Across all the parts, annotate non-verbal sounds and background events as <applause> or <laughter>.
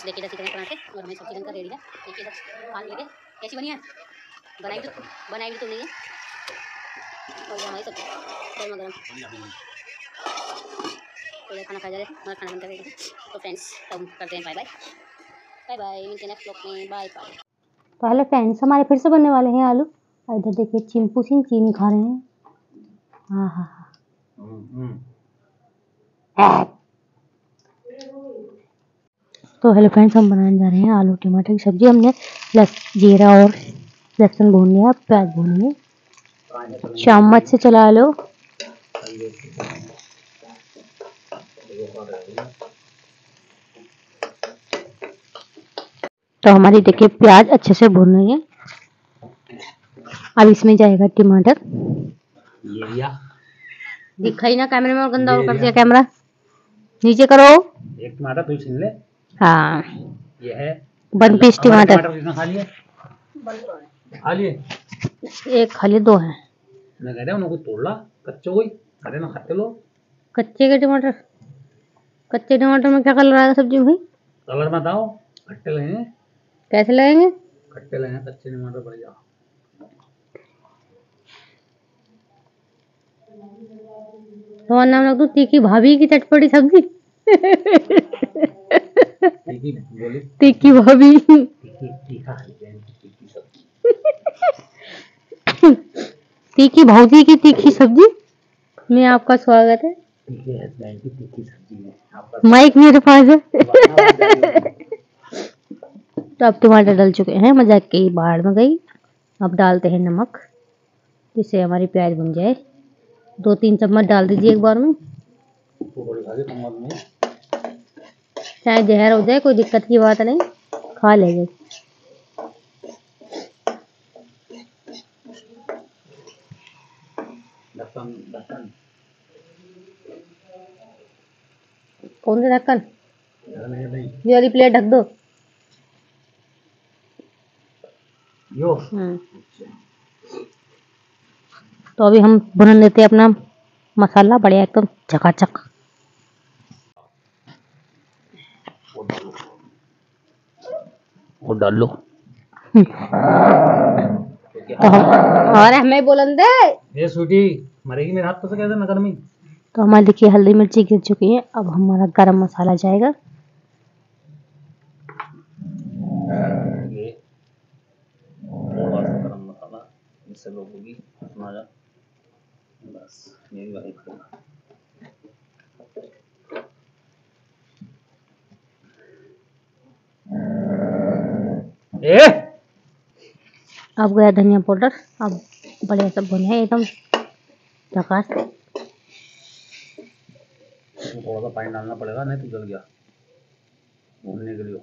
कुछ देखिए इधर चिकन पराठे और हमें सब चिकन का रेडी है। देखिए इधर खान लेके। कैसी बनी है? बनाई भी तो बनाई भी तो नहीं है। और ये हमारी सब्ज़ी। गर्मा गर्म। तो ये खाना खा जा रहे हमारा खाना बनता रहेगा तो फ्रेंड्स तो हम करते हैं बाय बाय बाय बाय मिलते हैं नेक्स्ट ब्लॉग में। बाय बाय तो हेलो फ्रेंड्स हमारे फिर से बनने वाले हैं आलू। और इधर देखिए चिंपू सिंह चीनी खा रहे हैं। हाँ हाँ हाँ तो हेलो फ्रेंड्स हम बनाने जा रहे हैं आलू टमाटर की सब्ज़ी। हमने लस जीरा और लहसुन भून लिया प्याज भून लिए चम्मच से चला लो। तो हमारी देखिए प्याज अच्छे से भून रही है। अब इसमें जाएगा टमाटर। दिखाई ना कैमरे में और गंदा और कर दिया। कैमरा नीचे करो। एक टमाटर तू छीन ले हाँ। ये है। वन पीस टमाटर। खा लिए खा लिए एक खाली दो हैं। मैं कह रहा हूँ उनको तोड़ ला। कच्चो कोई? अरे ना खाते लो। कच्चे के टमाटर? कच्चे टमाटर में क्या कलर आएगा सब्ज़ी में भाई? कलर मत आओ खट्टे लगे कैसे लगेंगे? खट्टे लगे कच्चे टमाटर बढ़िया। तुम्हारा नाम रख दो तीखी भाभी की चटपटी सब्ज़ी? <laughs> तीखी भाभी। तीखी हैं भौजी की तीखी सब्ज़ी? में आपका स्वागत है। माइक मेरे पास है। तो अब टमाटर डल चुके हैं मज़ाक की बाढ़ में गई। अब डालते हैं नमक जिससे हमारी प्याज बन जाए। दो तीन चम्मच डाल दीजिए एक बार में। चाहे जहर हो जाए कोई दिक्कत की बात नहीं खा लेंगे। कौन सा ढक्कन? ये वाली प्लेट ढक दो। यो हम्म। तो अभी हम भुन लेते हैं अपना मसाला बढ़िया एकदम चकाचक। वो डालो वो डालो तो और हमें बुलंद है ये सूटी मरेगी मेरे हाथ से कैसे नगर में तो हमारी देखिए हल्दी मिर्ची गिर चुकी है। अब हमारा गरम मसाला जाएगा। ये। गरम मसाला इससे लोग मज़ा बस यही वाली अब गया धनिया पाउडर। अब बढ़िया सब भुने हैं एकदम झकास थोड़ा सा पानी डालना पड़ेगा नहीं तो जल गया। भूनने के लिए।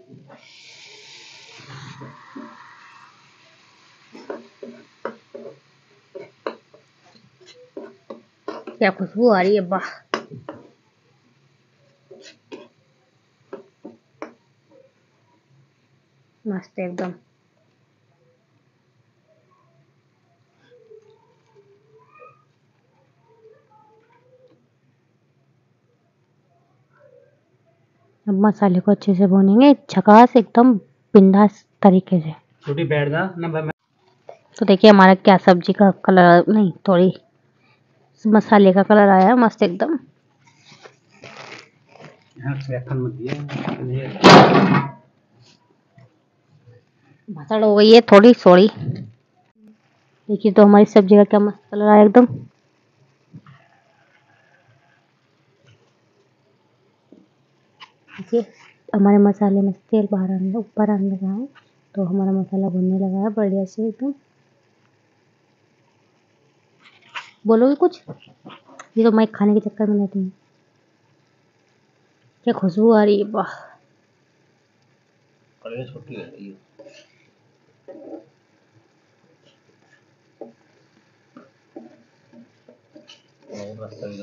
क्या खुशबू आ रही है वाह। मस्त एकदम। अब मसाले को अच्छे से भूनेंगे झकास एकदम बिंदास तरीके से। छोटी बैठ जा तो देखिए हमारा क्या सब्ज़ी का कलर नहीं थोड़ी मसाले का कलर आया मस्त एकदम। यहाँ मसड़ हो गई है थोड़ी सॉरी। देखिए तो हमारी सब्ज़ी का क्या मस्त कलर आया एकदम। देखिए, हमारे मसाले में तेल बाहर आने ऊपर आने लगा है तो हमारा मसाला भुनने लगा है बढ़िया से एकदम। बोलोगे कुछ? ये तो मैं खाने के चक्कर में रहती है। क्या खुशबू आ रही है, वाह कड़े छोटी है ये और रास्ता भी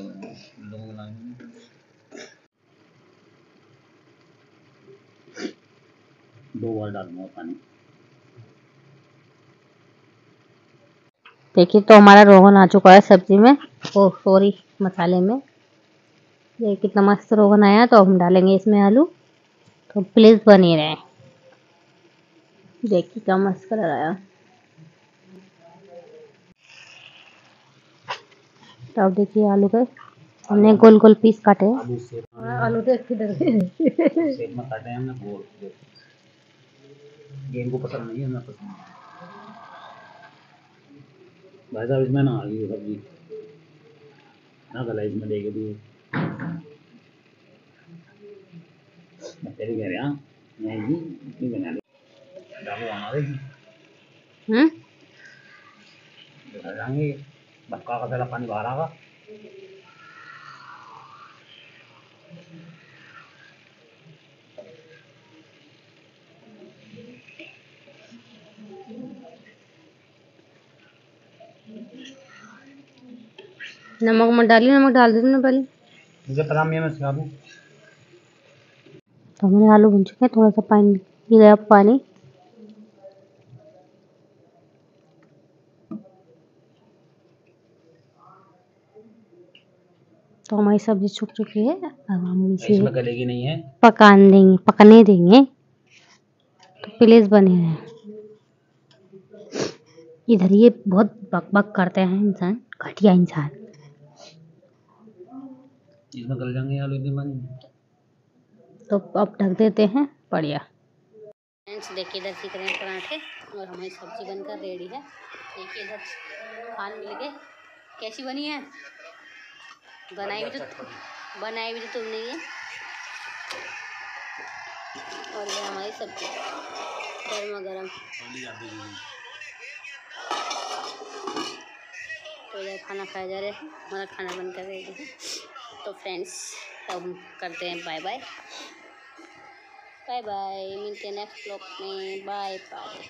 दो डालूँगा पानी देखिए तो हमारा रोगन आ चुका है सब्ज़ी में। ओ सॉरी मसाले में। ये कितना मस्त रोगन आया तो हम डालेंगे इसमें आलू। तो प्लीज़ बनी रहे। देखिए, क्या मस्त कलर आया। तो अब देखिए आलू के हमने गोल गोल पीस काटे आलू सेब आलू देख के डर गए सेब में काटे हमने गोल ये इनको पसंद नहीं है हमें पसंद भाई साहब इसमें ना आ गई सब्ज़ी ना गला इसमें देके दिए मैं तेरे कह रहा नहीं जी इतनी बना ली डालो आना देखी हम्म दिखा जाएँगे बक्का का पहला पानी बाहर आगा नमक मत डालिए नमक डाल दे तुमने पहले। मुझे पता है मैं सिखा दूँ। तो हमारे आलू बन चुके हैं थोड़ा सा पानी ये गया पानी। तो हमारी सब्ज़ी सूख चुकी है अब हम इसे इसमें गलेगी नहीं है। पकाने देंगे पकने देंगे। तो प्लीज़ बने रहें इधर ये बहुत बक बक करते हैं इंसान घटिया इंसान। इसमें गल जाएँगे आलू तो अब ढक देते हैं बढ़िया। फ्रेंड्स देखिए इधर सीख रहे हैं पराठे और हमारी सब्ज़ी बनकर रेडी है। देखिए इधर खान मिल गए। कैसी बनी है? बनाई भी तो बनाई भी तो तुमने ये। और ये हमारी सब्ज़ी। गर्मा गर्म। तो इधर खाना खाया जा रहा है। हमारा खाना बनकर रेडी है। तो फ्रेंड्स अब हम करते हैं बाय बाय बाय बाय मिलते हैं नेक्स्ट ब्लॉग में। Bye bye